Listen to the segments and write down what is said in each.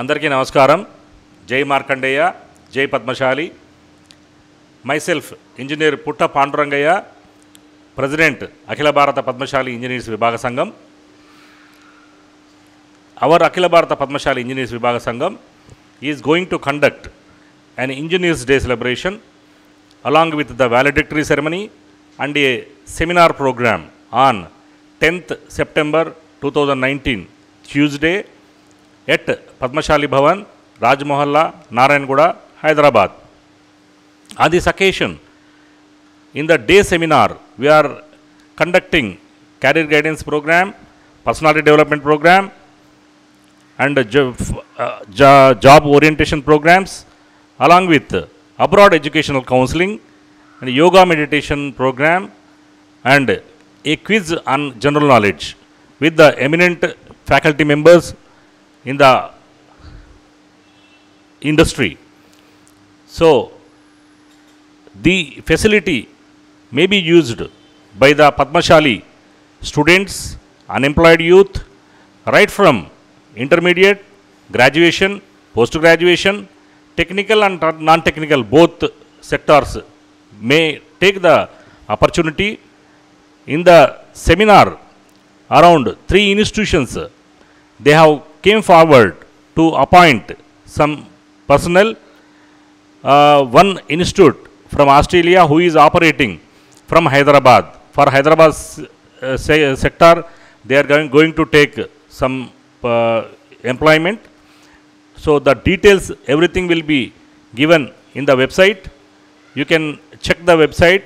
అందరికీ నమస్కారం. జై మార్కండేయ జై పద్మశాలి. మైసెల్ఫ్ ఇంజనీర్ పుట్ట పాండురంగయ్య ప్రెసిడెంట్ అఖిల భారత పద్మశాలి ఇంజనీర్స్ విభాగ సంఘం అవర్ అఖిల భారత Padmashali engineers Vibhaga Sangham is going to conduct an engineers day celebration along with the valedictory ceremony and a seminar program on 10th September 2019 Tuesday at Padmashali Bhavan, Rajmohalla, Narayanguda, Hyderabad. On this occasion, in the day seminar, we are conducting career guidance program, personality development program, and uh, jo- job orientation programs, along with abroad educational counseling and yoga meditation program, and a quiz on general knowledge with the eminent faculty members in the industry. So, the facility may be used by the Padmashali students, unemployed youth, right from intermediate, graduation, post graduation, technical and non technical, both sectors may take the opportunity. In the seminar, around three institutions they have came forward to appoint some personnel uh, one institute from Australia who is operating from Hyderabad. For Hyderabad uh, se- sector, they are going, going to take some uh, employment. So the details, everything will be given in the website. You can check the website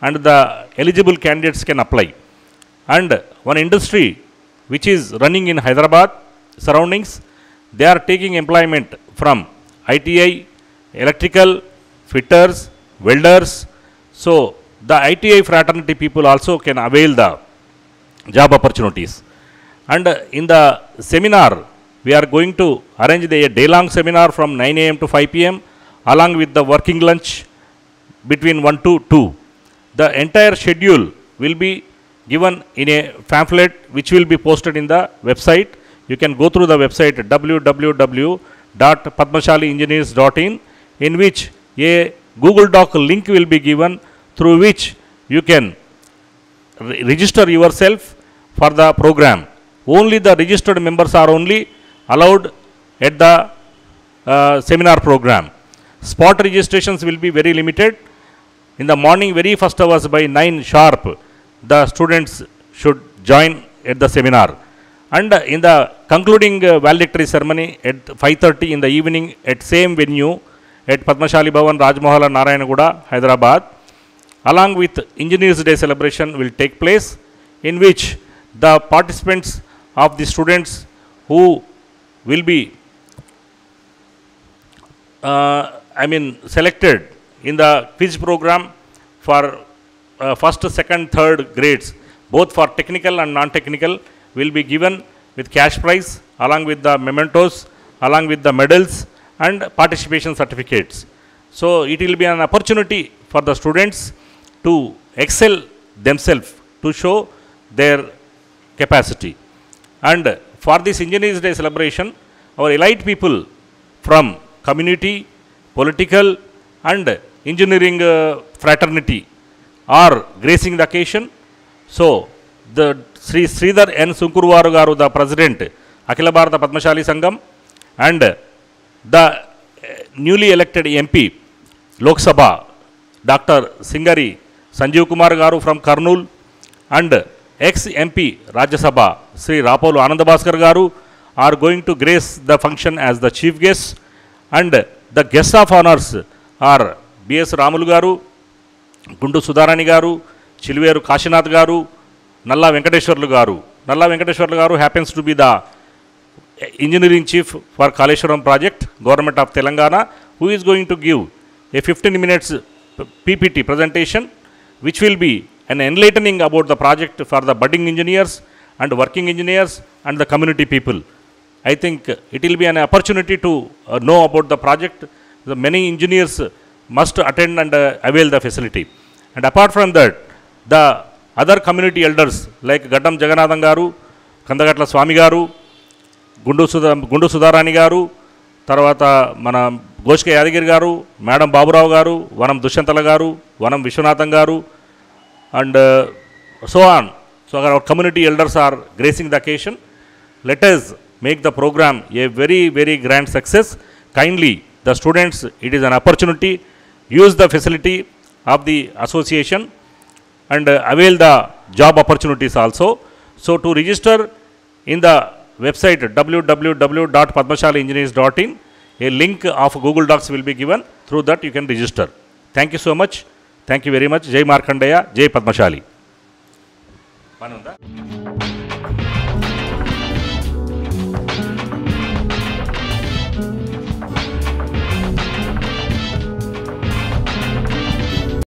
and the eligible candidates can apply. And one industry which is running in Hyderabad surroundings, they are taking employment from ITI, electrical, fitters, welders. So the ITI fraternity people also can avail the job opportunities. And in the seminar, we are going to arrange the day-long seminar from 9 a.m. to 5 p.m. along with the working lunch between 1 to 2. The entire schedule will be given in a pamphlet which will be posted in the website. You can go through the website www.padmashaliengineers.in in which a Google Doc link will be given through which you can re- register yourself for the program. Only the registered members are only allowed at the uh, seminar program. Spot registrations will be very limited. In the morning, very first hours by 9 sharp, the students should join at the seminar. And in the concluding uh, valedictory ceremony at 5.30 in the evening at same venue at Padmashali Bhavan, Rajmohalla, Narayanaguda, Hyderabad, along with Engineers Day celebration will take place in which the participants of the students who will be uh, I mean selected in the quiz program for uh, first, second, third grades, both for technical and non-technical, will be given with cash prize along with the mementos, along with the medals and participation certificates. So it will be an opportunity for the students to excel themselves, to show their capacity. And for this Engineers Day celebration, our elite people from community, political, and engineering uh, fraternity are gracing the occasion. So, the Shri Sridhar N సుంకురువారు garu the president Akhila Bharata Padmashali Sangham and the newly elected MP Lok Sabha doctor Singari Sanjeev Kumar garu from Kurnool and ex MP Rajya Sabha Shri Rapolu Anandabhaskar garu are going to grace the function as the chief guest and the guest of honours are BS Ramulu garu Gundu Sudharani గారు చిలువేరు కాశీనాథ్ గారు Nalla Venkateswarlu garu. Nalla Venkateswarlu garu happens to be the engineering chief for Kaleshwaram project government of Telangana who is going to give a fifteen minutes PPT presentation which will be and enlightening about the project for the budding engineers and working engineers and the community people I think it will be an opportunity to know about the project the many engineers must attend and avail the facility and apart from that the other community elders like Gaddam Jagannatham garu Kandagatla స్వామి గారు గుండు సుధా గుండు సుధారాణి గారు తర్వాత మన గోష్క యాదగిరి గారు madam Baburao గారు వనం దుష్యంతల garu Vanam Viswanatham garu and Sohan so our community elders are gracing the occasion let make the programme a very very grand success kindly the students it is an opportunity use the facility of the association and avail the job opportunities also. So to register in the website www.padmashaliengineers.in, a link of Google Docs will be given. Through that you can register. Thank you so much. thank you very much జై మార్కండేయ జై padmashali